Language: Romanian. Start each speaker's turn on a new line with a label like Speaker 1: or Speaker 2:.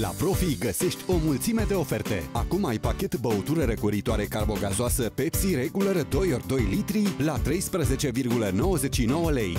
Speaker 1: La Profi găsești o mulțime de oferte. Acum ai pachet băutură răcoritoare carbogazoasă Pepsi regulă 2 ori 2 litri la 13,99 lei.